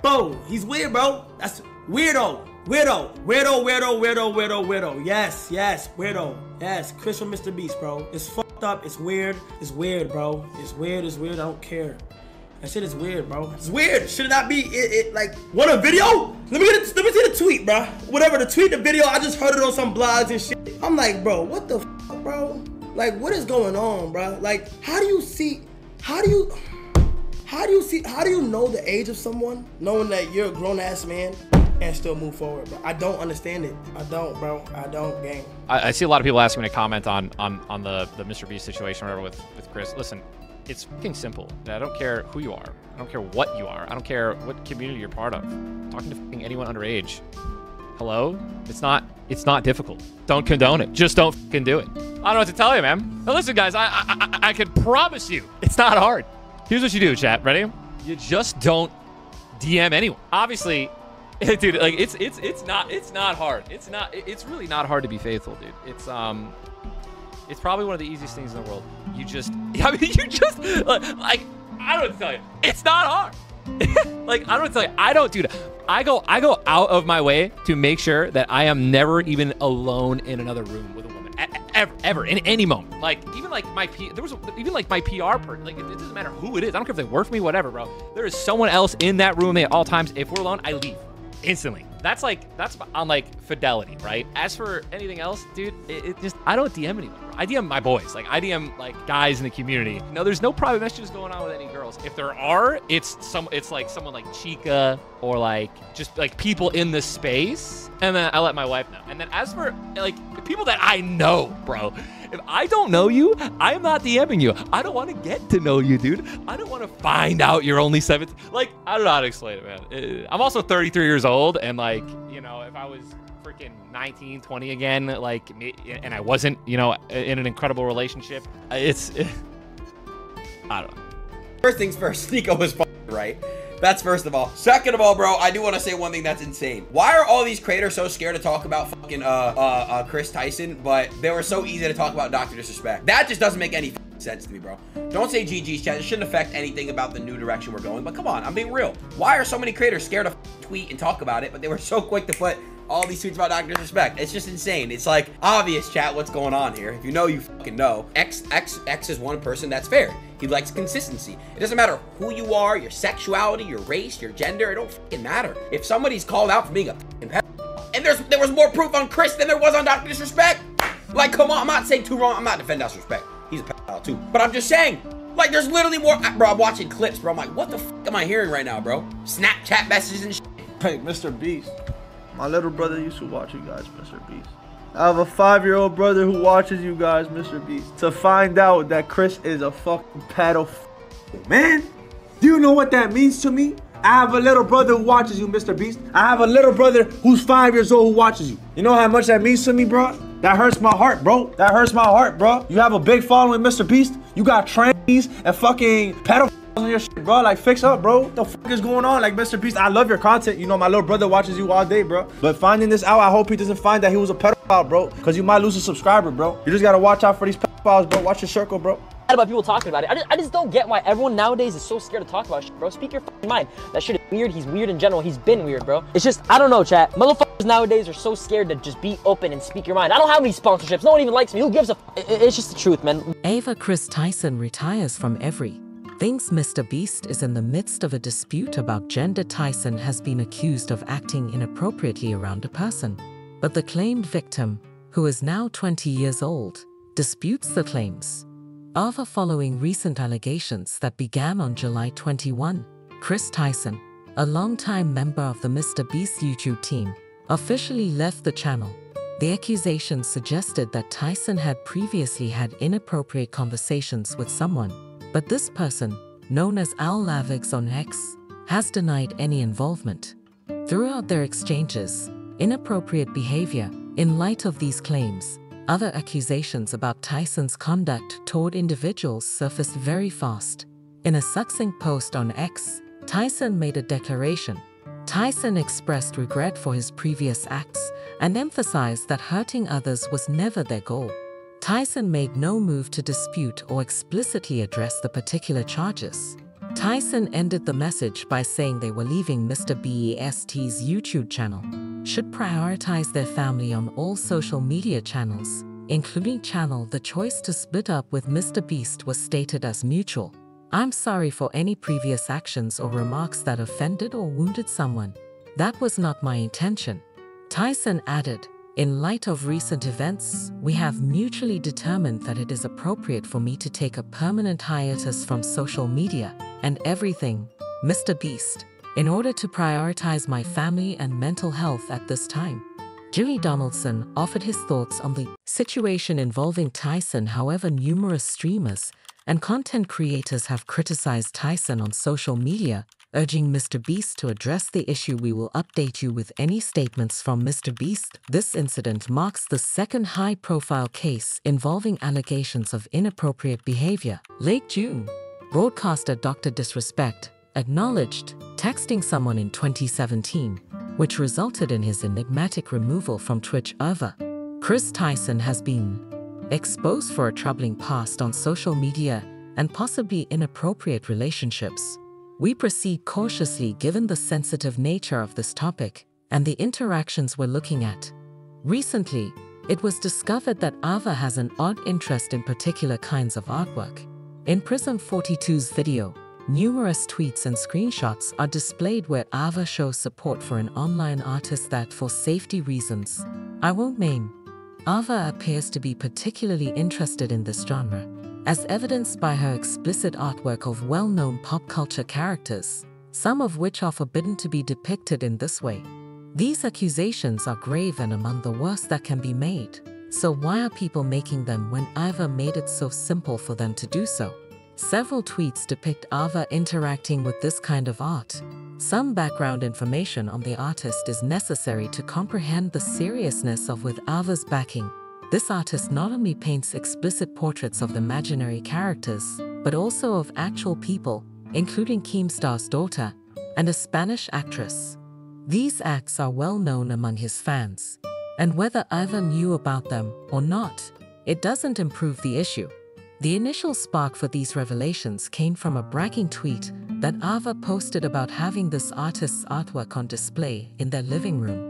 bro. He's weird, bro. That's weirdo. Weirdo, weirdo, weirdo, weirdo, weirdo, weirdo. Yes, yes, weirdo. Yes, Chris from Mr. Beast, bro. It's fucked up. It's weird. It's weird, bro. It's weird. It's weird. I don't care. That shit is weird, bro. It's weird. Should it not be? It, it like what a video? Let me get it, let me see the tweet, bro. Whatever the tweet, the video. I just heard it on some blogs and shit. I'm like, bro, what the fuck, bro? Like, what is going on, bro? Like, how do you see? How do you? How do you see? How do you know the age of someone, knowing that you're a grown ass man? and still move forward, bro. I don't understand it. I don't, bro. I don't, gang. I, I see a lot of people asking me to comment on on on the the Mr. Beast situation, whatever, with with Chris. Listen, it's fucking simple. I don't care who you are. I don't care what you are. I don't care what community you're part of. talking to anyone underage. Hello? It's not it's not difficult. Don't condone it. Just don't fucking do it. I don't know what to tell you, man. Now listen, guys, I I, I, I can promise you it's not hard. Here's what you do, chat. Ready? You just don't DM anyone. Obviously, dude like it's it's it's not it's not hard it's not it's really not hard to be faithful dude it's um it's probably one of the easiest things in the world you just i mean you just like i don't tell you it's not hard like i don't tell you i don't dude i go i go out of my way to make sure that i am never even alone in another room ever ever in any moment like even like my P, there was a, even like my pr person like it, it doesn't matter who it is i don't care if they work for me whatever bro there is someone else in that room at all times if we're alone i leave instantly. That's like that's on like fidelity, right? As for anything else, dude, it, it just I don't DM anyone. I DM my boys, like I DM like guys in the community. No, there's no private messages going on with any girls. If there are, it's some it's like someone like Chica or like just like people in the space, and then I let my wife know. And then as for like people that I know, bro, if I don't know you, I'm not DMing you. I don't want to get to know you, dude. I don't want to find out you're only 17. Like, I don't know how to explain it, man. Uh, I'm also 33 years old, and like, you know, if I was freaking 19, 20 again, like, and I wasn't, you know, in an incredible relationship, it's, it, I don't know. First things first, Nico was right. That's first of all. Second of all, bro, I do want to say one thing that's insane. Why are all these creators so scared to talk about fucking uh, uh, uh, Chris Tyson, but they were so easy to talk about Dr. Disrespect? That just doesn't make any sense to me, bro. Don't say GG's chat. It shouldn't affect anything about the new direction we're going, but come on, I'm being real. Why are so many creators scared to tweet and talk about it, but they were so quick to put all these tweets about Dr. Disrespect. It's just insane. It's like obvious chat what's going on here. If you know, you fucking know. X X X is one person that's fair. He likes consistency. It doesn't matter who you are, your sexuality, your race, your gender. It don't fucking matter. If somebody's called out for being a and there's there was more proof on Chris than there was on Dr. Disrespect. Like, come on, I'm not saying too wrong. I'm not defending Doctor Disrespect. He's a pedophile too. But I'm just saying, like, there's literally more. Bro, I'm watching clips, bro. I'm like, what the fuck am I hearing right now, bro? Snapchat messages and shit. Hey, Mr. Beast. My little brother used to watch you guys, Mr. Beast. I have a five-year-old brother who watches you guys, Mr. Beast. To find out that Chris is a fucking pedophile. Man, do you know what that means to me? I have a little brother who watches you, Mr. Beast. I have a little brother who's five years old who watches you. You know how much that means to me, bro? That hurts my heart, bro. That hurts my heart, bro. You have a big following, Mr. Beast. You got trannies and fucking pedophiles on your shit, bro. Like, fix up, bro. What the fuck is going on? Like, Mr. Beast, I love your content. You know, my little brother watches you all day, bro. But finding this out, I hope he doesn't find that he was a pedophile, bro. Because you might lose a subscriber, bro. You just gotta watch out for these pedophiles, bro. Watch your circle, bro about people talking about it. I just, I just don't get why everyone nowadays is so scared to talk about shit, bro. Speak your mind. That shit is weird. He's weird in general. He's been weird, bro. It's just, I don't know, chat. Motherfuckers nowadays are so scared to just be open and speak your mind. I don't have any sponsorships. No one even likes me. Who gives a It's just the truth, man. Ava Chris Tyson retires from Every thinks Mr. Beast is in the midst of a dispute about gender. Tyson has been accused of acting inappropriately around a person. But the claimed victim, who is now 20 years old, disputes the claims. Ava following recent allegations that began on July 21, Chris Tyson, a longtime member of the Mr. Beast YouTube team, officially left the channel. The accusations suggested that Tyson had previously had inappropriate conversations with someone but this person, known as Al Lavix on X, has denied any involvement. Throughout their exchanges, inappropriate behavior, in light of these claims, other accusations about Tyson's conduct toward individuals surfaced very fast. In a succinct post on X, Tyson made a declaration. Tyson expressed regret for his previous acts and emphasized that hurting others was never their goal. Tyson made no move to dispute or explicitly address the particular charges. Tyson ended the message by saying they were leaving Mr. Beast's YouTube channel, should prioritize their family on all social media channels, including channel the choice to split up with Mr. Beast was stated as mutual. I'm sorry for any previous actions or remarks that offended or wounded someone. That was not my intention. Tyson added, in light of recent events, we have mutually determined that it is appropriate for me to take a permanent hiatus from social media and everything, Mr. Beast, in order to prioritize my family and mental health at this time. Jimmy Donaldson offered his thoughts on the situation involving Tyson, however, numerous streamers and content creators have criticized Tyson on social media, urging Mr. Beast to address the issue. We will update you with any statements from Mr. Beast. This incident marks the second high profile case involving allegations of inappropriate behavior. Late June, broadcaster Dr. Disrespect acknowledged texting someone in 2017, which resulted in his enigmatic removal from Twitch over. Chris Tyson has been exposed for a troubling past on social media and possibly inappropriate relationships. We proceed cautiously given the sensitive nature of this topic and the interactions we're looking at. Recently, it was discovered that Ava has an odd interest in particular kinds of artwork. In Prism 42's video, numerous tweets and screenshots are displayed where Ava shows support for an online artist that, for safety reasons, I won't name. Ava appears to be particularly interested in this genre, as evidenced by her explicit artwork of well known pop culture characters, some of which are forbidden to be depicted in this way. These accusations are grave and among the worst that can be made. So, why are people making them when Ava made it so simple for them to do so? Several tweets depict Ava interacting with this kind of art. Some background information on the artist is necessary to comprehend the seriousness of with Ava's backing. This artist not only paints explicit portraits of imaginary characters, but also of actual people, including Keemstar's daughter and a Spanish actress. These acts are well known among his fans, and whether Ava knew about them or not, it doesn't improve the issue. The initial spark for these revelations came from a bragging tweet that Ava posted about having this artist's artwork on display in their living room.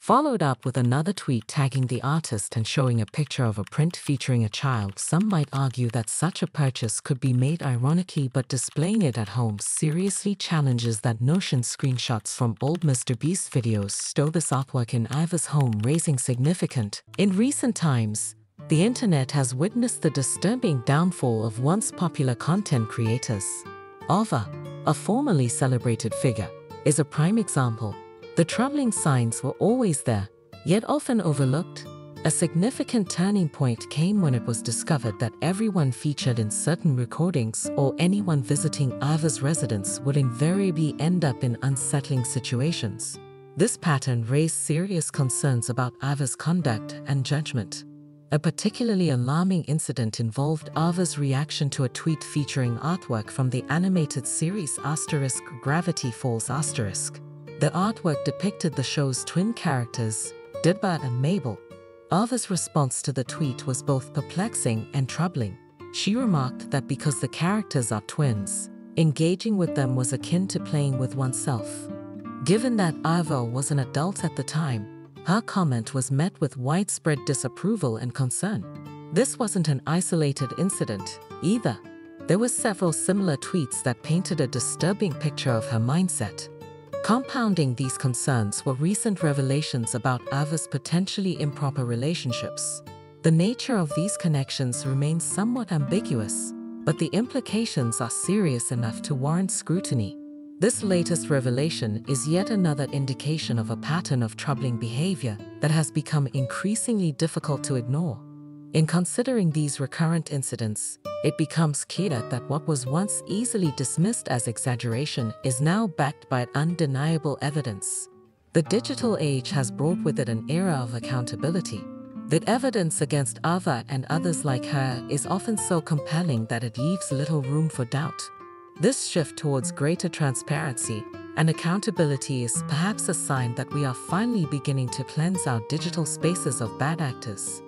Followed up with another tweet tagging the artist and showing a picture of a print featuring a child. Some might argue that such a purchase could be made ironically, but displaying it at home seriously challenges that notion. Screenshots from old Mr. Beast videos show this artwork in Ava's home, raising significant. In recent times, the internet has witnessed the disturbing downfall of once popular content creators. Ava, a formerly celebrated figure, is a prime example. The troubling signs were always there, yet often overlooked. A significant turning point came when it was discovered that everyone featured in certain recordings or anyone visiting Ava's residence would invariably end up in unsettling situations. This pattern raised serious concerns about Ava's conduct and judgment. A particularly alarming incident involved Ava's reaction to a tweet featuring artwork from the animated series Asterisk Gravity Falls Asterisk. The artwork depicted the show's twin characters, Dipper and Mabel. Ava's response to the tweet was both perplexing and troubling. She remarked that because the characters are twins, engaging with them was akin to playing with oneself. Given that Ava was an adult at the time, her comment was met with widespread disapproval and concern. This wasn't an isolated incident, either. There were several similar tweets that painted a disturbing picture of her mindset. Compounding these concerns were recent revelations about Ava's potentially improper relationships. The nature of these connections remains somewhat ambiguous, but the implications are serious enough to warrant scrutiny. This latest revelation is yet another indication of a pattern of troubling behavior that has become increasingly difficult to ignore. In considering these recurrent incidents, it becomes clear that what was once easily dismissed as exaggeration is now backed by undeniable evidence. The digital age has brought with it an era of accountability. The evidence against Ava and others like her is often so compelling that it leaves little room for doubt. This shift towards greater transparency and accountability is perhaps a sign that we are finally beginning to cleanse our digital spaces of bad actors.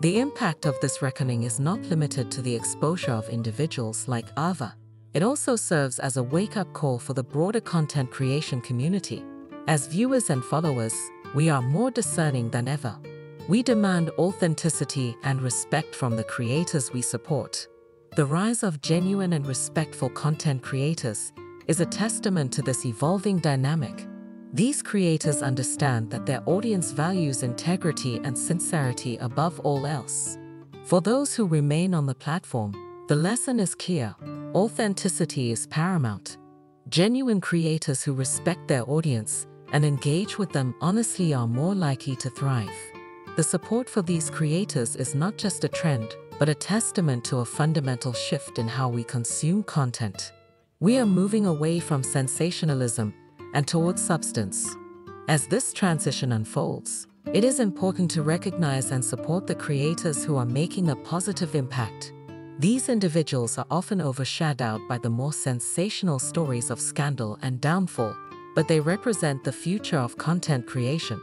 The impact of this reckoning is not limited to the exposure of individuals like Ava. It also serves as a wake up call for the broader content creation community. As viewers and followers, we are more discerning than ever. We demand authenticity and respect from the creators we support. The rise of genuine and respectful content creators is a testament to this evolving dynamic. These creators understand that their audience values integrity and sincerity above all else. For those who remain on the platform, the lesson is clear authenticity is paramount. Genuine creators who respect their audience and engage with them honestly are more likely to thrive. The support for these creators is not just a trend, but a testament to a fundamental shift in how we consume content. We are moving away from sensationalism and towards substance. As this transition unfolds, it is important to recognize and support the creators who are making a positive impact. These individuals are often overshadowed by the more sensational stories of scandal and downfall, but they represent the future of content creation.